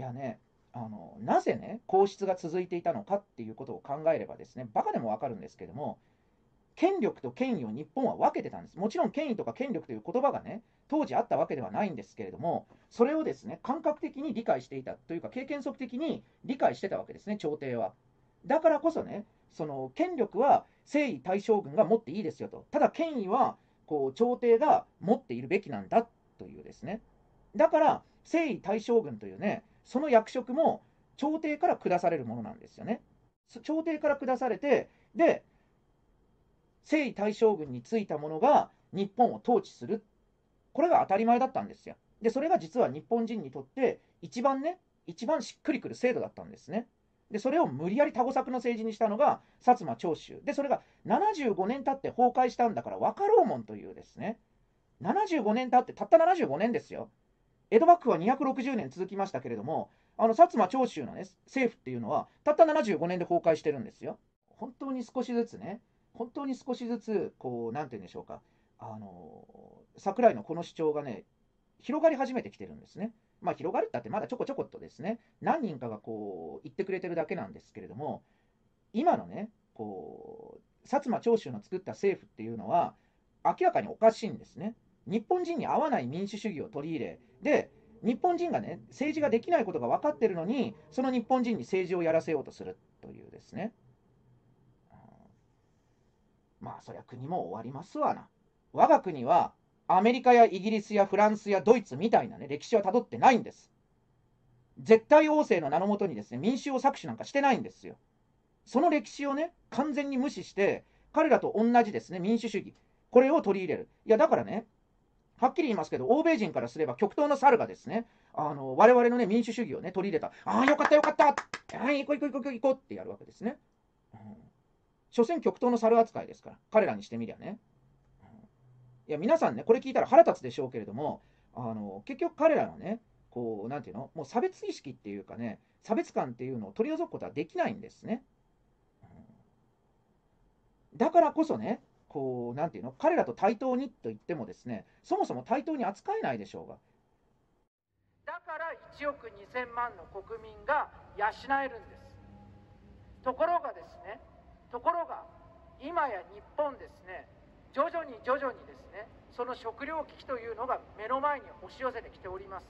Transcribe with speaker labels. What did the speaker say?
Speaker 1: いやね、あのなぜね、皇室が続いていたのかっていうことを考えればですね、バカでもわかるんですけども、権力と権威を日本は分けてたんです。もちろん権威とか権力という言葉がね、当時あったわけではないんですけれども、それをですね、感覚的に理解していたというか、経験則的に理解してたわけですね、朝廷は。だからこそね、その権力は征夷大将軍が持っていいですよと。ただ権威はこう朝廷が持っているべきなんだというですね。だから征夷大将軍というね、その役職も朝廷から下されるものなんですよね。朝廷から下されて、で、征夷大将軍についた者が日本を統治する。これが当たり前だったんですよ。で、それが実は日本人にとって一番ね、一番しっくりくる制度だったんですね。で、それを無理やり多語作の政治にしたのが薩摩長州。で、それが75年経って崩壊したんだから分かろうもんというですね。75年経って、たった75年ですよ。江戸幕府は260年続きましたけれども、あの薩摩長州のね、政府っていうのは、たった75年で崩壊してるんですよ。本当に少しずつね、本当に少しずつ、こう、なんて言うんでしょうか、あの、桜井のこの主張がね、広がり始めてきてるんですね。まあ、広がるったってまだちょこちょこっとですね、何人かがこう言ってくれてるだけなんですけれども、今のね、こう、薩摩長州の作った政府っていうのは、明らかにおかしいんですね。日本人に合わない民主主義を取り入れ、で、日本人がね、政治ができないことが分かってるのに、その日本人に政治をやらせようとするというですね。まあ、そりゃ国も終わりますわな。我が国はアメリカやイギリスやフランスやドイツみたいなね、歴史はたどってないんです。絶対王政の名のもとにですね、民衆を搾取なんかしてないんですよ。その歴史をね、完全に無視して、彼らと同じですね、民主主義、これを取り入れる。いや、だからね、はっきり言いますけど、欧米人からすれば極東の猿がですね、あの我々のね、民主主義をね、取り入れた。ああ、よかったよかったはい、行こう行こう行こう行こうってやるわけですね。うん、所詮極東の猿扱いですから、彼らにしてみりゃね。うんいや、皆さんね、これ聞いたら腹立つでしょうけれども、あの結局彼らのね、こう、なんていうの、もう差別意識っていうかね、差別感っていうのを取り除くことはできないんですね。うんだからこそね、こう、なんていうの、彼らと対等にと言ってもですね、そもそも対等に扱えないでしょうが。
Speaker 2: だから1億2000万の国民が養えるんです。ところがですね、ところが、今や日本ですね、徐々に徐々にですねその食糧危機というのが目の前に押し寄せてきております